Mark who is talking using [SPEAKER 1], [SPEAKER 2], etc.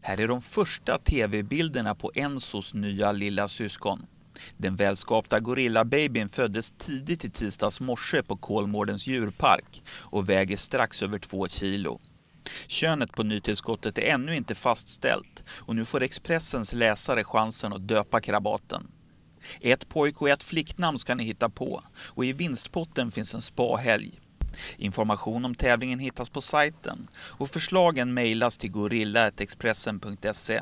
[SPEAKER 1] Här är de första tv-bilderna på Enzos nya lilla syskon. Den välskapta gorillababyn föddes tidigt i tisdags morse på Kolmårdens djurpark och väger strax över två kilo. Könet på nytillskottet är ännu inte fastställt och nu får Expressens läsare chansen att döpa krabaten. Ett pojk och ett flicknamn ska ni hitta på och i vinstpotten finns en spahelg. Information om tävlingen hittas på sajten och förslagen mejlas till gorilla.expressen.se.